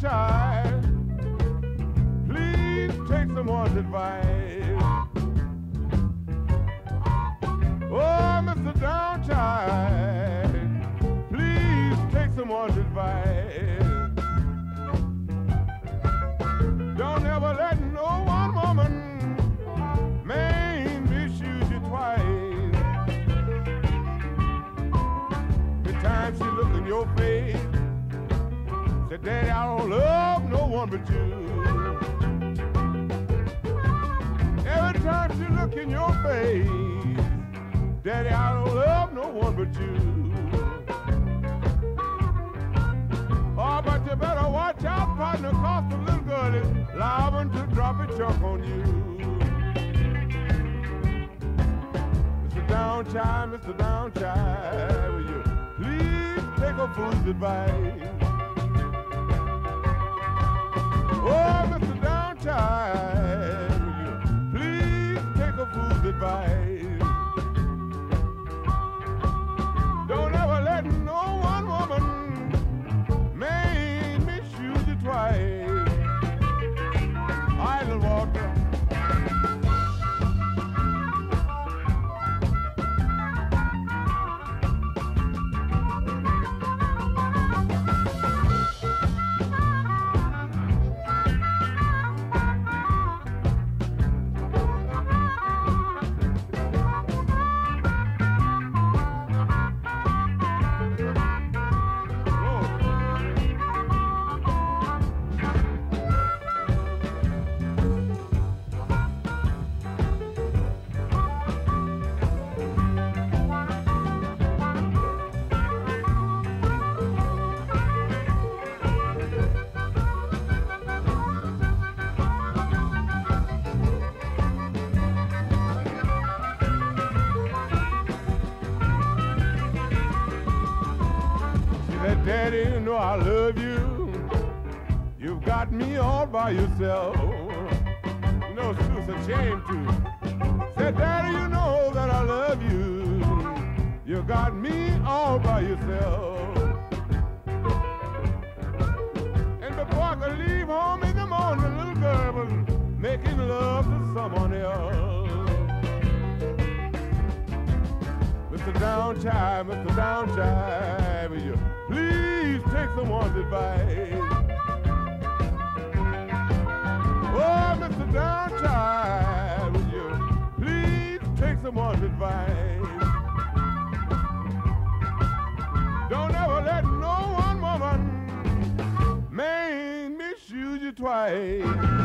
child, please take someone's advice. Oh, Mr. Downchild, please take someone's advice. Don't ever let no one woman man misuse you twice. The time she look in your face, say, Daddy, I don't love no one but you. Every time she look in your face, Daddy, I don't love no one but you. Oh, but you better watch out, partner, cause the little girl is liable to drop a chunk on you. Mr. Downchild, Mr. Downchild, will you please take a fool's advice? Said, Daddy, you know I love you. You've got me all by yourself. You know, it's a shame to. Said, Daddy, you know that I love you. You got me all by yourself. And before I could leave home in the morning, little girl was making love to someone else. Downchild, Mr. Downchild, will you please take someone's advice? Oh, Mr. Downchild, will you please take someone's advice? Don't ever let no one woman man misuse you twice.